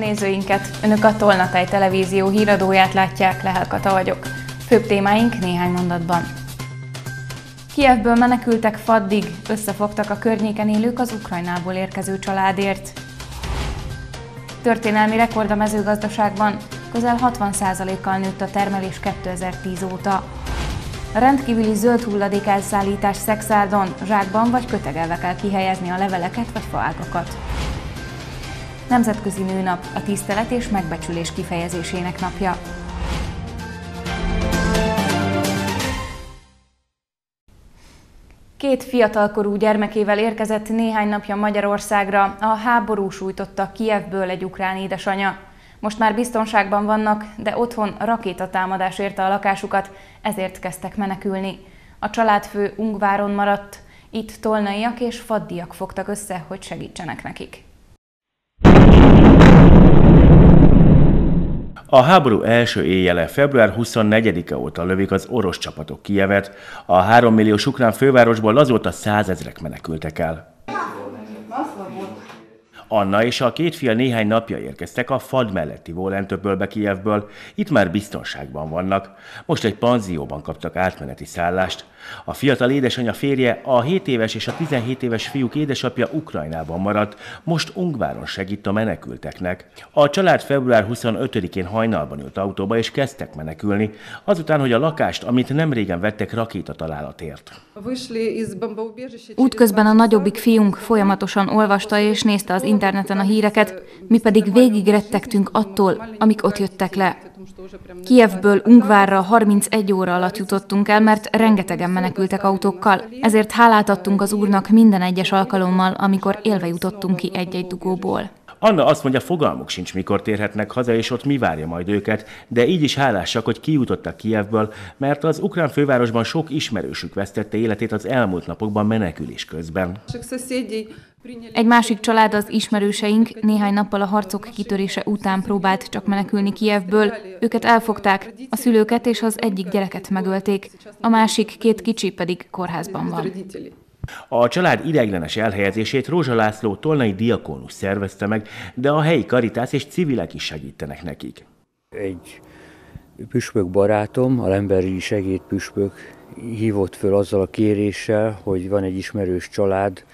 Nézőinket! Önök a Tolnatáj Televízió híradóját látják, Lehel Kata vagyok. Főbb témáink néhány mondatban. Kievből menekültek faddig, összefogtak a környéken élők az Ukrajnából érkező családért. Történelmi rekord a mezőgazdaságban, közel 60%-kal nőtt a termelés 2010 óta. A rendkívüli zöld hulladék elszállítás szexárdon, zsákban vagy kötegelve kell kihelyezni a leveleket vagy faágakat. Nemzetközi Nőnap a tisztelet és megbecsülés kifejezésének napja. Két fiatalkorú gyermekével érkezett néhány napja Magyarországra, a háború sújtotta Kievből egy ukrán édesanya. Most már biztonságban vannak, de otthon rakétatámadás érte a lakásukat, ezért kezdtek menekülni. A családfő Ungváron maradt, itt tolnaiak és faddiak fogtak össze, hogy segítsenek nekik. A háború első éjjele február 24-e óta lövik az orosz csapatok Kijevet, a 3 milliós ukrán fővárosból azóta százezrek menekültek el. Anna és a két fia néhány napja érkeztek a fad melletti Volentöpölbe Kijevből, itt már biztonságban vannak. Most egy panzióban kaptak átmeneti szállást. A fiatal édesanyja férje, a 7 éves és a 17 éves fiúk édesapja Ukrajnában maradt, most Ungváron segít a menekülteknek. A család február 25-én hajnalban ült autóba és kezdtek menekülni, azután, hogy a lakást, amit nem régen vettek, rakéta találat ért. Útközben a nagyobbik fiunk folyamatosan olvasta és nézte az interneten a híreket, mi pedig végig rettegtünk attól, amik ott jöttek le. Kijevből Ungvárra 31 óra alatt jutottunk el, mert rengetegen menekültek autókkal, ezért hálát adtunk az úrnak minden egyes alkalommal, amikor élve jutottunk ki egy-egy dugóból. Anna azt mondja, fogalmuk sincs, mikor térhetnek haza, és ott mi várja majd őket, de így is hálásak, hogy kijutottak Kijevből, mert az ukrán fővárosban sok ismerősük vesztette életét az elmúlt napokban menekülés közben. Egy másik család, az ismerőseink néhány nappal a harcok kitörése után próbált csak menekülni Kijevből. Őket elfogták, a szülőket és az egyik gyereket megölték, a másik két kicsi pedig kórházban van. A család ideiglenes elhelyezését Rózsa László tolnai diakónus szervezte meg, de a helyi karitász és civilek is segítenek nekik. Egy püspök barátom, a Lemberi segédpüspök hívott föl azzal a kéréssel, hogy van egy ismerős család,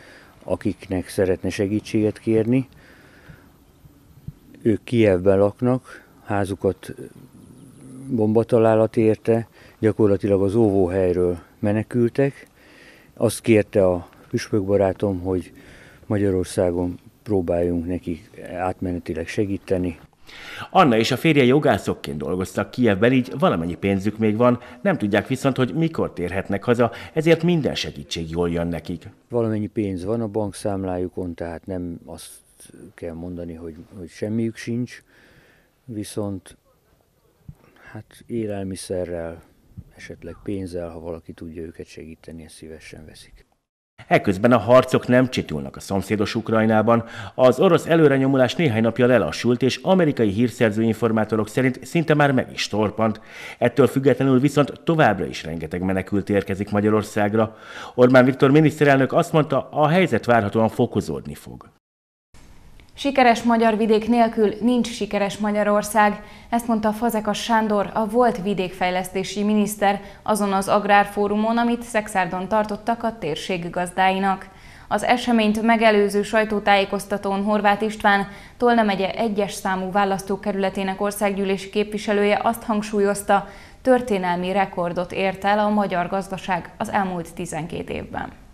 akiknek szeretne segítséget kérni. Ők Kievben laknak, házukat bombatalálat érte, gyakorlatilag az óvóhelyről menekültek. Azt kérte a püspökbarátom, hogy Magyarországon próbáljunk nekik átmenetileg segíteni. Anna és a férje jogászokként dolgoztak Kievben, így valamennyi pénzük még van, nem tudják viszont, hogy mikor térhetnek haza, ezért minden segítség jól jön nekik. Valamennyi pénz van a bankszámlájukon, tehát nem azt kell mondani, hogy, hogy semmiük sincs, viszont hát élelmiszerrel, esetleg pénzzel, ha valaki tudja őket segíteni, ezt szívesen veszik. Ekközben a harcok nem csitulnak a szomszédos Ukrajnában. Az orosz előrenyomulás néhány napja lelassult, és amerikai hírszerző informátorok szerint szinte már meg is torpant. Ettől függetlenül viszont továbbra is rengeteg menekült érkezik Magyarországra. Orbán Viktor miniszterelnök azt mondta, a helyzet várhatóan fokozódni fog. Sikeres magyar vidék nélkül nincs sikeres Magyarország, ezt mondta Fazekas Sándor, a volt vidékfejlesztési miniszter azon az agrárfórumon, amit Szexárdon tartottak a térség gazdáinak. Az eseményt megelőző sajtótájékoztatón Horváth István, Tolna megye egyes számú választókerületének országgyűlési képviselője azt hangsúlyozta, történelmi rekordot ért el a magyar gazdaság az elmúlt 12 évben.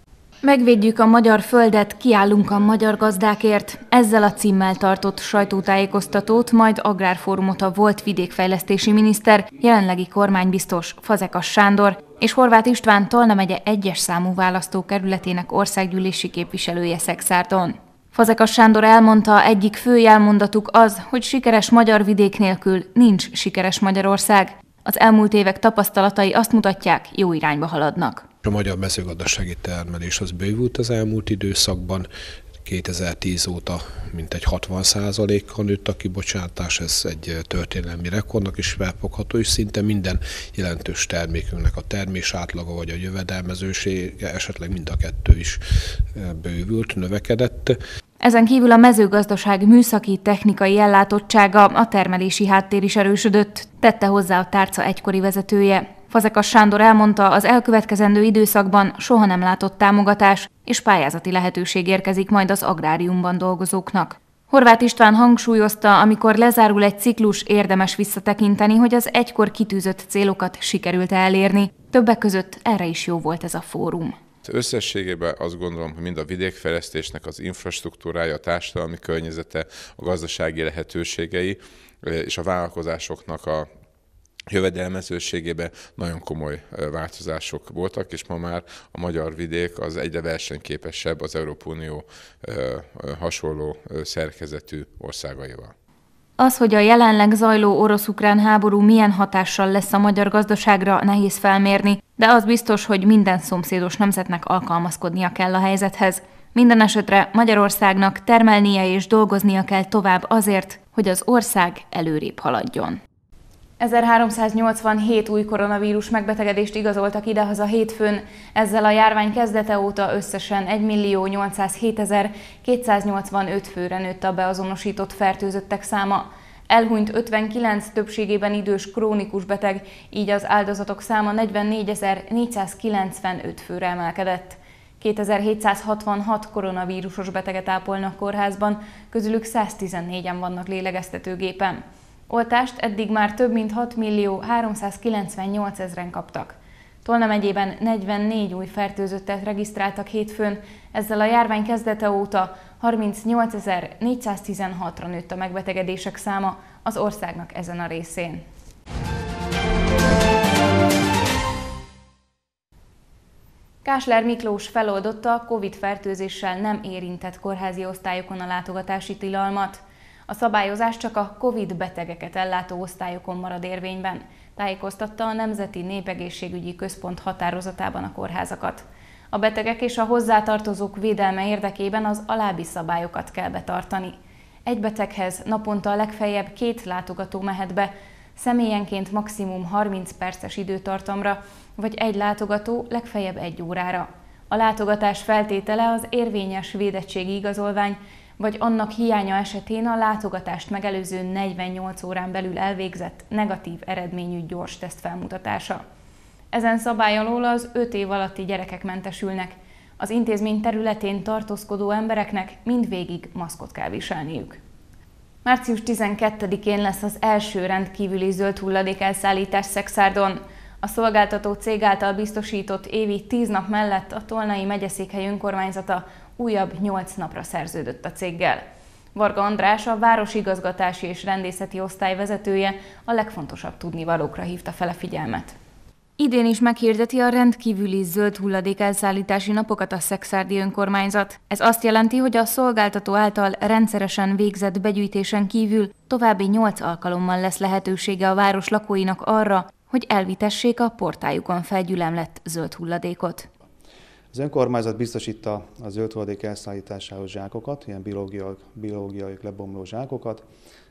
Megvédjük a magyar földet, kiállunk a magyar gazdákért. Ezzel a címmel tartott sajtótájékoztatót, majd agrárfórumot a volt vidékfejlesztési miniszter, jelenlegi kormánybiztos Fazekas Sándor és Horváth István Tolna megye egyes számú választókerületének országgyűlési képviselője Szexárdon. Fazekas Sándor elmondta, egyik fő jelmondatuk az, hogy sikeres magyar vidék nélkül nincs sikeres Magyarország. Az elmúlt évek tapasztalatai azt mutatják, jó irányba haladnak. A magyar mezőgazdasági termelés az bővült az elmúlt időszakban, 2010 óta mintegy 60%-kal nőtt a kibocsátás, ez egy történelmi rekordnak is felfogható, és szinte minden jelentős termékünknek a termés átlaga vagy a jövedelmezősége, esetleg mind a kettő is bővült, növekedett. Ezen kívül a mezőgazdaság műszaki technikai ellátottsága, a termelési háttér is erősödött, tette hozzá a tárca egykori vezetője. Fazekas Sándor elmondta, az elkövetkezendő időszakban soha nem látott támogatás és pályázati lehetőség érkezik majd az agráriumban dolgozóknak. Horváth István hangsúlyozta, amikor lezárul egy ciklus, érdemes visszatekinteni, hogy az egykor kitűzött célokat sikerült elérni. Többek között erre is jó volt ez a fórum. Összességében azt gondolom, hogy mind a vidékfejlesztésnek az infrastruktúrája, a társadalmi környezete, a gazdasági lehetőségei és a vállalkozásoknak a jövedelmezőségében nagyon komoly változások voltak, és ma már a magyar vidék az egyre versenyképesebb az Európai Unió hasonló szerkezetű országaival. Az, hogy a jelenleg zajló orosz-ukrán háború milyen hatással lesz a magyar gazdaságra, nehéz felmérni, de az biztos, hogy minden szomszédos nemzetnek alkalmazkodnia kell a helyzethez. Minden esetre Magyarországnak termelnie és dolgoznia kell tovább azért, hogy az ország előrébb haladjon. 1387 új koronavírus megbetegedést igazoltak idehaza hétfőn, ezzel a járvány kezdete óta összesen 1.807.285 főre nőtt a beazonosított fertőzöttek száma. Elhunyt 59 többségében idős krónikus beteg, így az áldozatok száma 44.495 főre emelkedett. 2766 koronavírusos beteget ápolnak kórházban, közülük 114-en vannak lélegeztetőgépen. Oltást eddig már több mint 6 millió 398 ezeren kaptak. Tolna megyében 44 új fertőzöttet regisztráltak hétfőn, ezzel a járvány kezdete óta 38.416-ra nőtt a megbetegedések száma az országnak ezen a részén. Kásler Miklós feloldotta a COVID-fertőzéssel nem érintett kórházi osztályokon a látogatási tilalmat. A szabályozás csak a COVID betegeket ellátó osztályokon marad érvényben, tájékoztatta a Nemzeti Népegészségügyi Központ határozatában a kórházakat. A betegek és a hozzátartozók védelme érdekében az alábbi szabályokat kell betartani. Egy beteghez naponta a legfeljebb két látogató mehet be, személyenként maximum 30 perces időtartamra, vagy egy látogató legfeljebb egy órára. A látogatás feltétele az érvényes védettségi igazolvány, vagy annak hiánya esetén a látogatást megelőző 48 órán belül elvégzett negatív eredményű gyors teszt felmutatása. Ezen szabály alól az 5 év alatti gyerekek mentesülnek. Az intézmény területén tartózkodó embereknek mindvégig maszkot kell viselniük. Március 12-én lesz az első rendkívüli zöld hulladék elszállítás Szexárdon. A szolgáltató cég által biztosított évi 10 nap mellett a Tolnai megyeszékhely önkormányzata újabb 8 napra szerződött a céggel. Varga András, a Városigazgatási és Rendészeti Osztály vezetője a legfontosabb tudnivalókra hívta fel a figyelmet. Idén is meghirdeti a rendkívüli zöld hulladék elszállítási napokat a Szexárdi önkormányzat. Ez azt jelenti, hogy a szolgáltató által rendszeresen végzett begyűjtésen kívül további nyolc alkalommal lesz lehetősége a város lakóinak arra, hogy elvitessék a portájukon felgyülemlett zöld hulladékot. Az önkormányzat biztosítta a zöld hulladék elszállításához zsákokat, ilyen biológiai, biológiai lebomló zsákokat,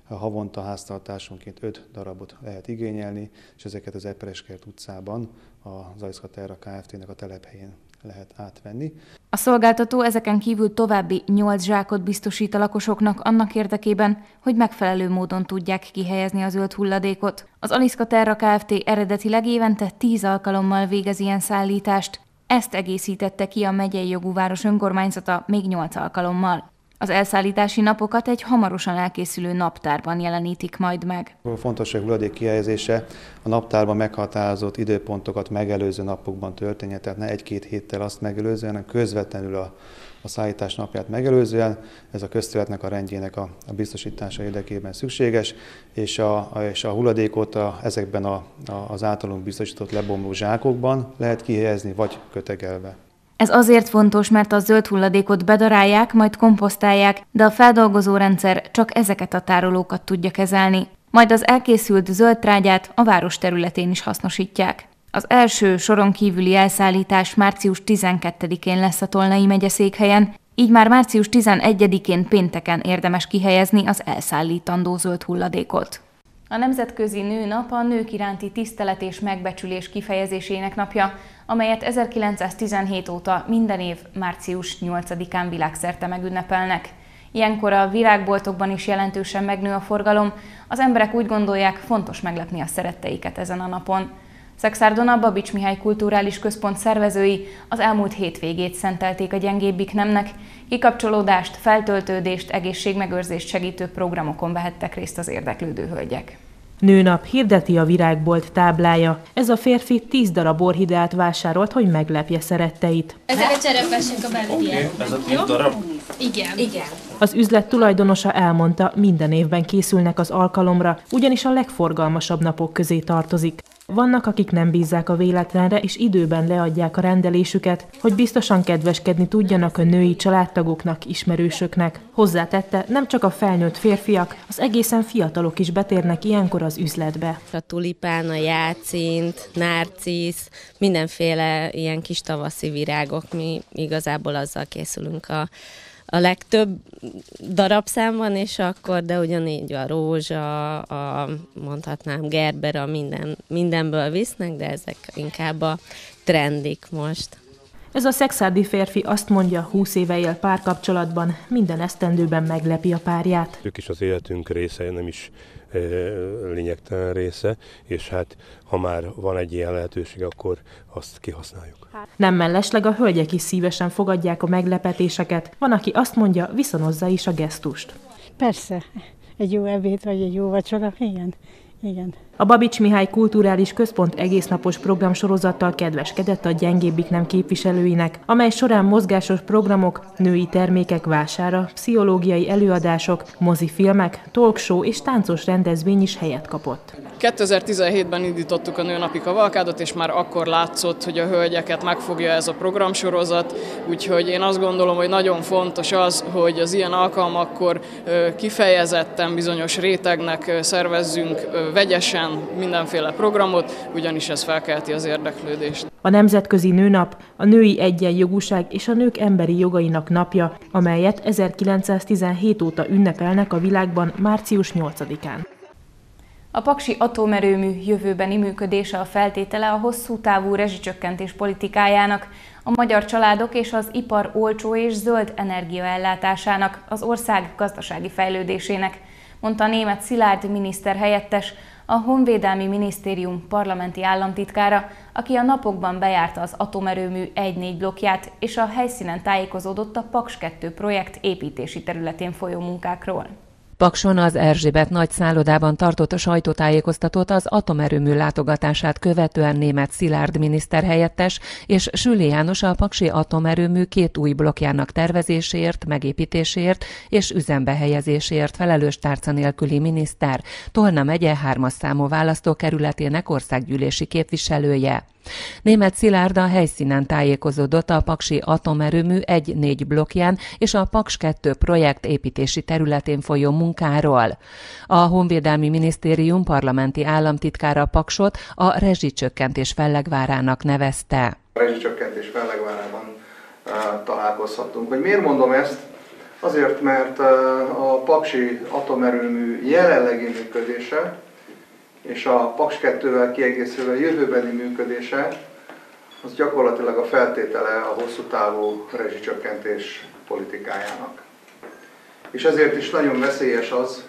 havonta háztartásonként 5 darabot lehet igényelni, és ezeket az Epereskert utcában a Zajszka Terra Kft-nek a telephelyén lehet átvenni. A szolgáltató ezeken kívül további 8 zsákot biztosít a lakosoknak annak érdekében, hogy megfelelő módon tudják kihelyezni a zöld hulladékot. Az Aliszka Terra Kft. eredetileg évente 10 alkalommal végez ilyen szállítást, ezt egészítette ki a megyei jogú város önkormányzata még 8 alkalommal. Az elszállítási napokat egy hamarosan elkészülő naptárban jelenítik majd meg. Fontos, hogy hulladék kihelyezése a naptárban meghatározott időpontokat megelőző napokban történjen, tehát ne egy-két héttel azt megelőzően, hanem közvetlenül a a szállítás napját megelőzően. Ez a közterületnek a rendjének a, a biztosítása érdekében szükséges, és a, és a hulladékot a, ezekben a, a, az általunk biztosított lebomló zsákokban lehet kihelyezni, vagy kötegelve. Ez azért fontos, mert a zöld hulladékot bedarálják, majd komposztálják, de a feldolgozó rendszer csak ezeket a tárolókat tudja kezelni. Majd az elkészült zöld trágyát a város területén is hasznosítják. Az első soron kívüli elszállítás március 12-én lesz a Tolnai megye székhelyen, így már március 11-én pénteken érdemes kihelyezni az elszállítandó zöld hulladékot. A Nemzetközi Nőnap a nők iránti tisztelet és megbecsülés kifejezésének napja, amelyet 1917 óta minden év március 8-án világszerte megünnepelnek. Ilyenkor a virágboltokban is jelentősen megnő a forgalom, az emberek úgy gondolják, fontos meglepni a szeretteiket ezen a napon. Szexárdon a Babics Mihály Kulturális Központ szervezői az elmúlt hétvégét szentelték a gyengébbik nemnek, kikapcsolódást, feltöltődést, egészségmegőrzést segítő programokon vehettek részt az érdeklődő hölgyek. Nőnap hirdeti a virágbolt táblája. Ez a férfi tíz darab orhideát vásárolt, hogy meglepje szeretteit. Ezek a cserepesek a belüliek. Okay, ez a tíz darab? Igen. Igen. Az üzlet tulajdonosa elmondta, minden évben készülnek az alkalomra, ugyanis a legforgalmasabb napok közé tartozik. Vannak, akik nem bízzák a véletlenre, és időben leadják a rendelésüket, hogy biztosan kedveskedni tudjanak a női családtagoknak, ismerősöknek. Hozzátette, nem csak a felnőtt férfiak, az egészen fiatalok is betérnek ilyenkor az üzletbe. A tulipán, a játszint, narcisz, mindenféle ilyen kis tavaszi virágok, mi igazából azzal készülünk a a legtöbb darabszám van, és akkor, de ugyanígy a rózsa, a, mondhatnám gerber, a minden, mindenből visznek, de ezek inkább a trendik most. Ez a szexárdi férfi azt mondja, 20 éve él párkapcsolatban, minden esztendőben meglepi a párját. Ők is az életünk része, nem is lényegtelen része, és hát ha már van egy ilyen lehetőség, akkor azt kihasználjuk. Nem mellesleg a hölgyek is szívesen fogadják a meglepetéseket, van, aki azt mondja, viszonozza is a gesztust. Persze, egy jó ebéd vagy egy jó vacsora, igen, igen. A Babics Mihály Kulturális Központ egésznapos programsorozattal kedveskedett a gyengébbik nem képviselőinek, amely során mozgásos programok, női termékek vására, pszichológiai előadások, mozifilmek, talkshow és táncos rendezvény is helyet kapott. 2017-ben indítottuk a nőnapi kavalkádot, és már akkor látszott, hogy a hölgyeket megfogja ez a programsorozat, úgyhogy én azt gondolom, hogy nagyon fontos az, hogy az ilyen alkalmakkor kifejezetten bizonyos rétegnek szervezzünk vegyesen mindenféle programot, ugyanis ez felkelti az érdeklődést. A Nemzetközi Nőnap a női egyenjogúság és a nők emberi jogainak napja, amelyet 1917 óta ünnepelnek a világban március 8-án. A Paksi atomerőmű jövőbeni működése a feltétele a hosszú távú rezsicsökkentés politikájának, a magyar családok és az ipar olcsó és zöld energiaellátásának, az ország gazdasági fejlődésének, mondta német Szilárd miniszter helyettes, a Honvédelmi Minisztérium parlamenti államtitkára, aki a napokban bejárta az atomerőmű 1-4 blokkját, és a helyszínen tájékozódott a Paks 2 projekt építési területén folyó munkákról. Pakson az Erzsébet nagy szállodában tartott sajtótájékoztatót az atomerőmű látogatását követően német Szilárd miniszterhelyettes és Süli János a Paksi atomerőmű két új blokkjának tervezéséért, megépítéséért és üzembe helyezéséért felelős tárca nélküli miniszter, Tolna megye hármas számú választókerületének országgyűlési képviselője. Német Szilárd a helyszínen tájékozódott a Paksi atomerőmű 1-4 blokkján és a Paks 2 projekt építési területén folyó munkáról. A Honvédelmi Minisztérium parlamenti államtitkára Paksot a rezsicsökkentés fellegvárának nevezte. A rezsicsökkentés fellegvárában találkozhattunk. Hogy miért mondom ezt? Azért, mert a Paksi atomerőmű jelenlegi működése és a Paks 2-vel kiegészülve jövőbeni működése, az gyakorlatilag a feltétele a hosszú távú rezsicsökkentés politikájának. És ezért is nagyon veszélyes az,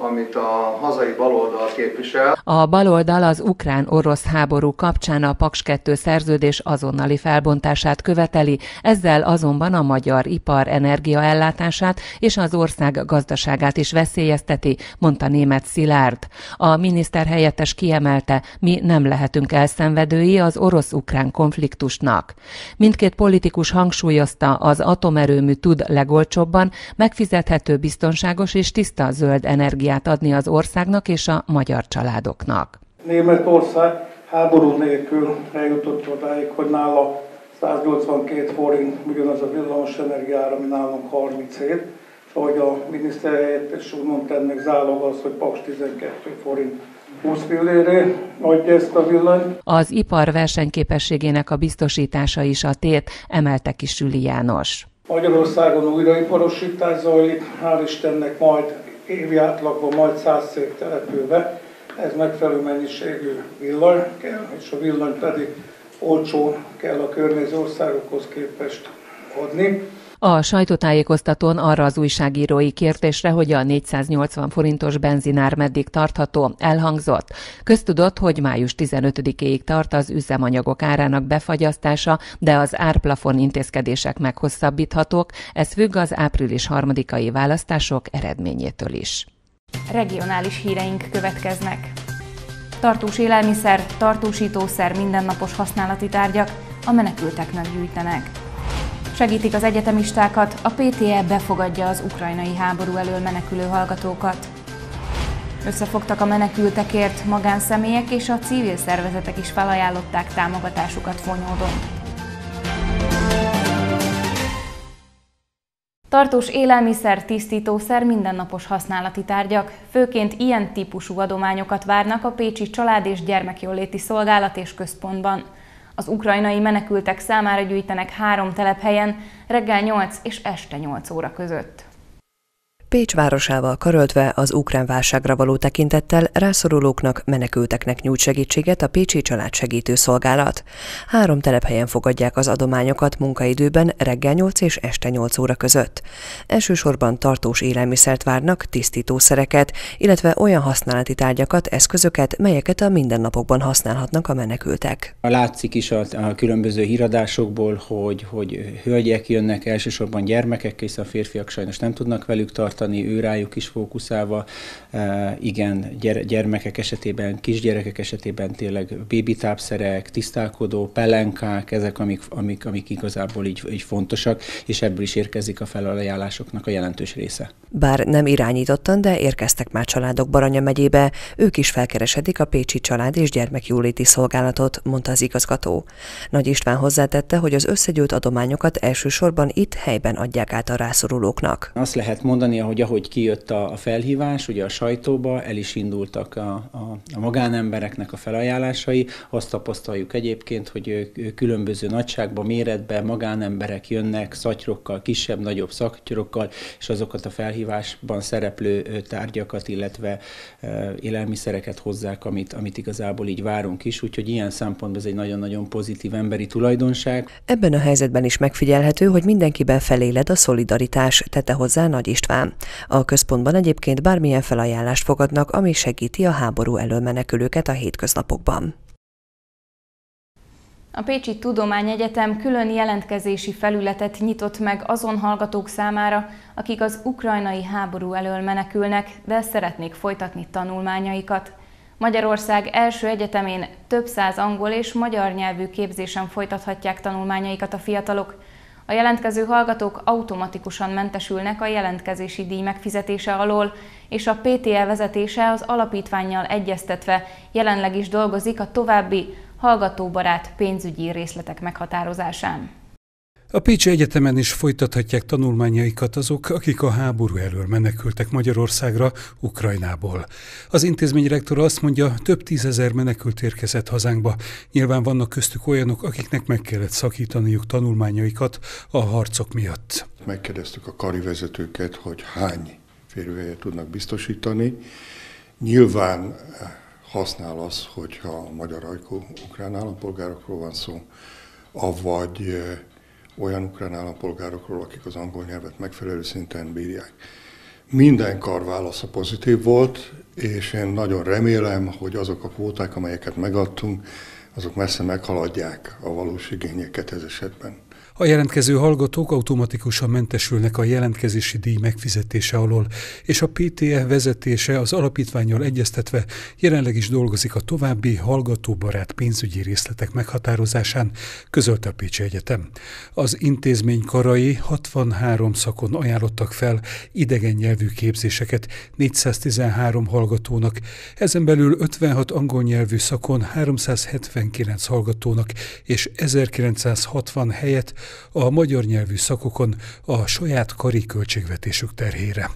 amit a hazai baloldal képvisel. A baloldal az ukrán-orosz háború kapcsán a Paks 2 szerződés azonnali felbontását követeli, ezzel azonban a magyar ipar energiaellátását és az ország gazdaságát is veszélyezteti, mondta német Szilárd. A miniszter helyettes kiemelte, mi nem lehetünk elszenvedői az orosz-ukrán konfliktusnak. Mindkét politikus hangsúlyozta, az atomerőmű tud legolcsóbban, megfizethető biztonságos és tiszta zöld energia energiát adni az országnak és a magyar családoknak. Németország háború nélkül eljutott odáig, hogy nála 182 forint ugyanaz a villamos energiára, ami nálunk 37, és ahogy a miniszter is úgy mondta, ennek zálog az, hogy Paks 12 forint 20 filléré adja ezt a villanyt. Az ipar versenyképességének a biztosítása is a tét, emelte ki Süli János. Magyarországon újraiparosítás zajlik, hál' Istennek majd évi átlagban majd 100 cég települ be, ez megfelelő mennyiségű villany kell, és a villany pedig olcsó kell a környező országokhoz képest adni. A sajtótájékoztatón arra az újságírói kértésre, hogy a 480 forintos benzinár meddig tartható, elhangzott. Köztudott, hogy május 15-ig tart az üzemanyagok árának befagyasztása, de az árplafon intézkedések meghosszabbíthatók, ez függ az április harmadikai választások eredményétől is. Regionális híreink következnek. Tartós élelmiszer, tartósítószer, mindennapos használati tárgyak a menekülteknek gyűjtenek. Segítik az egyetemistákat, a PTE befogadja az ukrajnai háború elől menekülő hallgatókat. Összefogtak a menekültekért, magánszemélyek és a civil szervezetek is felajánlották támogatásukat Fonyódon. Tartós élelmiszer, tisztítószer, mindennapos használati tárgyak, főként ilyen típusú adományokat várnak a Pécsi Család és Gyermekjóléti Szolgálat és Központban. Az ukrajnai menekültek számára gyűjtenek három telephelyen reggel 8 és este 8 óra között. Pécs városával karöltve az ukrán válságra való tekintettel rászorulóknak, menekülteknek nyújt segítséget a Pécsi Család Segítő Szolgálat. Három telephelyen fogadják az adományokat munkaidőben reggel 8 és este 8 óra között. Elsősorban tartós élelmiszert várnak, tisztítószereket, illetve olyan használati tárgyakat, eszközöket, melyeket a mindennapokban használhatnak a menekültek. Látszik is a, a különböző híradásokból, hogy, hogy hölgyek jönnek, elsősorban gyermekek, és a férfiak sajnos nem tudnak velük tartani, tartani, őrájuk is fókuszálva. Igen, gyermekek esetében, kisgyerekek esetében tényleg bébitápszerek, tisztálkodó, pelenkák, ezek, amik, amik, amik igazából így, így fontosak, és ebből is érkezik a felajánlásoknak a jelentős része. Bár nem irányítottan, de érkeztek már családok Baranya megyébe, ők is felkeresedik a Pécsi Család és Gyermekjóléti Szolgálatot, mondta az igazgató. Nagy István hozzátette, hogy az összegyűlt adományokat elsősorban itt helyben adják át a rászorulóknak. Azt lehet mondani, hogy ahogy kijött a, felhívás, ugye a sajtóba, el is indultak a, a, a magánembereknek a felajánlásai. Azt tapasztaljuk egyébként, hogy különböző nagyságban, méretben magánemberek jönnek szatyrokkal, kisebb, nagyobb szatyrokkal, és azokat a felhívásban szereplő tárgyakat, illetve élelmiszereket hozzák, amit, amit igazából így várunk is. Úgyhogy ilyen szempontból ez egy nagyon-nagyon pozitív emberi tulajdonság. Ebben a helyzetben is megfigyelhető, hogy mindenkiben feléled a szolidaritás, tette hozzá Nagy István. A központban egyébként bármilyen felajánlást fogadnak, ami segíti a háború elől menekülőket a hétköznapokban. A Pécsi Tudományegyetem külön jelentkezési felületet nyitott meg azon hallgatók számára, akik az ukrajnai háború elől menekülnek, de szeretnék folytatni tanulmányaikat. Magyarország első egyetemén több száz angol és magyar nyelvű képzésen folytathatják tanulmányaikat a fiatalok. A jelentkező hallgatók automatikusan mentesülnek a jelentkezési díj megfizetése alól, és a PTL vezetése az alapítványjal egyeztetve jelenleg is dolgozik a további hallgatóbarát pénzügyi részletek meghatározásán. A Pécsi Egyetemen is folytathatják tanulmányaikat azok, akik a háború elől menekültek Magyarországra, Ukrajnából. Az intézmény rektora azt mondja, több tízezer menekült érkezett hazánkba. Nyilván vannak köztük olyanok, akiknek meg kellett szakítaniuk tanulmányaikat a harcok miatt. Megkérdeztük a kari vezetőket, hogy hány férőhelyet tudnak biztosítani. Nyilván használ az, hogyha a magyar ajkó ukrán állampolgárokról van szó, avagy olyan ukrán állampolgárokról, akik az angol nyelvet megfelelő szinten bírják. Minden kar válasza pozitív volt, és én nagyon remélem, hogy azok a kvóták, amelyeket megadtunk, azok messze meghaladják a valós igényeket ez esetben. A jelentkező hallgatók automatikusan mentesülnek a jelentkezési díj megfizetése alól, és a PTE vezetése az alapítványjal egyeztetve jelenleg is dolgozik a további hallgatóbarát pénzügyi részletek meghatározásán, közölte a Pécsi Egyetem. Az intézmény karai 63 szakon ajánlottak fel idegen nyelvű képzéseket 413 hallgatónak, ezen belül 56 angol nyelvű szakon 379 hallgatónak és 1960 helyet a magyar nyelvű szakokon a saját kari költségvetésük terhére.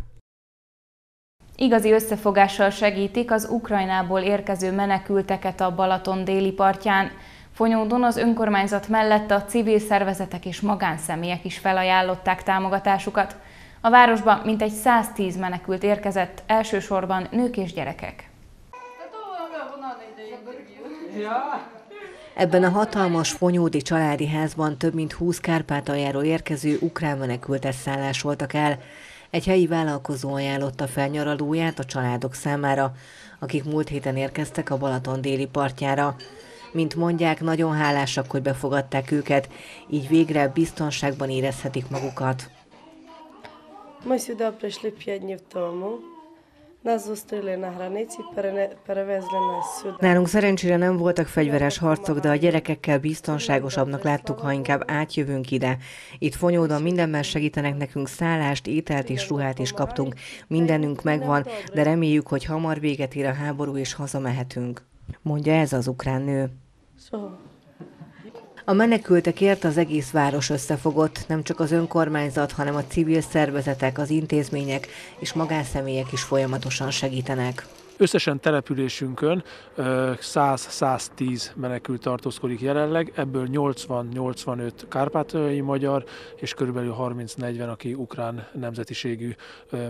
Igazi összefogással segítik az Ukrajnából érkező menekülteket a Balaton déli partján. Fonyódon az önkormányzat mellett a civil szervezetek és magánszemélyek is felajánlották támogatásukat. A városban mintegy 110 menekült érkezett, elsősorban nők és gyerekek. Ebben a hatalmas fonyódi családi házban több mint 20 Kárpátaljáról érkező ukrán menekültes szállásoltak el. Egy helyi vállalkozó ajánlotta fel nyaralóját a családok számára, akik múlt héten érkeztek a Balaton déli partjára. Mint mondják, nagyon hálásak, hogy befogadták őket, így végre biztonságban érezhetik magukat. Мы сюда пришли пять дней тому. Нас зустріли на границі, перевезли нас сюди. Nálunk szerencsére nem voltak fegyveres harcok, de a gyerekekkel biztonságosabbnak láttuk, ha inkább átjövünk ide. Itt fonyódon mindenben segítenek nekünk szállást, ételt és ruhát is kaptunk. Mindenünk megvan, de reméljük, hogy hamar véget ér a háború és hazamehetünk. Mondja ez az ukrán nő. A menekültekért az egész város összefogott, nem csak az önkormányzat, hanem a civil szervezetek, az intézmények és magánszemélyek is folyamatosan segítenek. Összesen településünkön 100-110 menekült tartózkodik jelenleg, ebből 80-85 kárpátaljai magyar, és körülbelül 30-40, aki ukrán nemzetiségű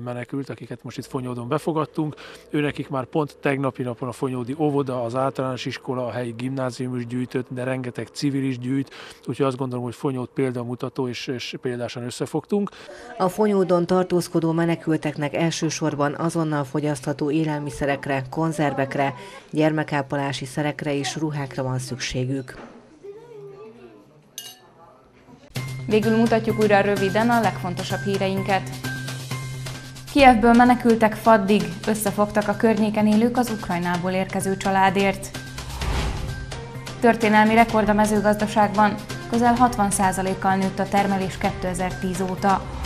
menekült, akiket most itt Fonyódon befogadtunk. Őnekik már pont tegnapi napon a Fonyódi óvoda, az általános iskola, a helyi gimnázium is gyűjtött, de rengeteg civil is gyűjt, úgyhogy azt gondolom, hogy Fonyód példamutató és, és példásan összefogtunk. A Fonyódon tartózkodó menekülteknek elsősorban azonnal fogyasztható élelmiszerek ételekre, konzervekre, gyermekápolási szerekre és ruhákra van szükségük. Végül mutatjuk újra röviden a legfontosabb híreinket. Kievből menekültek faddig, összefogtak a környéken élők az Ukrajnából érkező családért. Történelmi rekord a mezőgazdaságban, közel 60%-kal nőtt a termelés 2010 óta.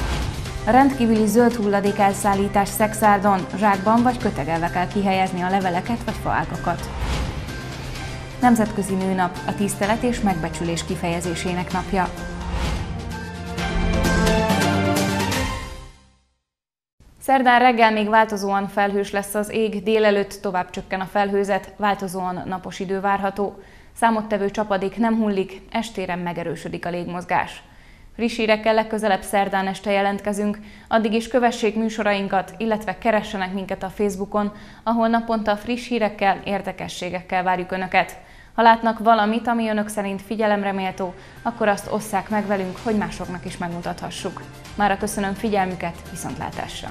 Rendkívüli zöld hulladék elszállítás szexárdon, zsákban vagy kötegelve kell kihelyezni a leveleket vagy faágakat. Nemzetközi Nőnap a tisztelet és megbecsülés kifejezésének napja. Szerdán reggel még változóan felhős lesz az ég, délelőtt tovább csökken a felhőzet, változóan napos idő várható. Számottevő csapadék nem hullik, estére megerősödik a légmozgás. Friss hírekkel legközelebb szerdán este jelentkezünk, addig is kövessék műsorainkat, illetve keressenek minket a Facebookon, ahol naponta friss hírekkel, érdekességekkel várjuk Önöket. Ha látnak valamit, ami Önök szerint figyelemre méltó, akkor azt osszák meg velünk, hogy másoknak is megmutathassuk. Mára köszönöm figyelmüket, viszontlátásra!